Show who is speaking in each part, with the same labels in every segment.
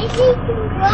Speaker 1: 我是祖国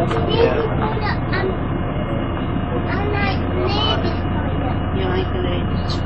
Speaker 1: Yeah. You like the
Speaker 2: ladies?